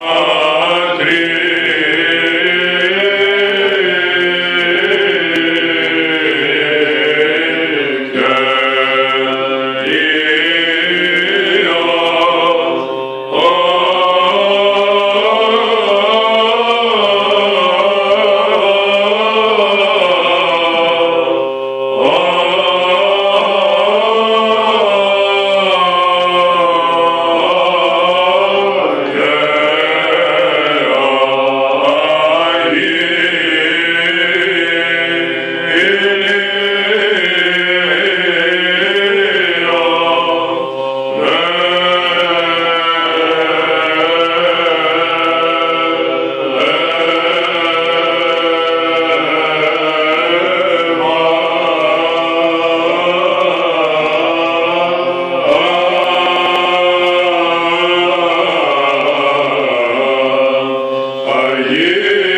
Patris you.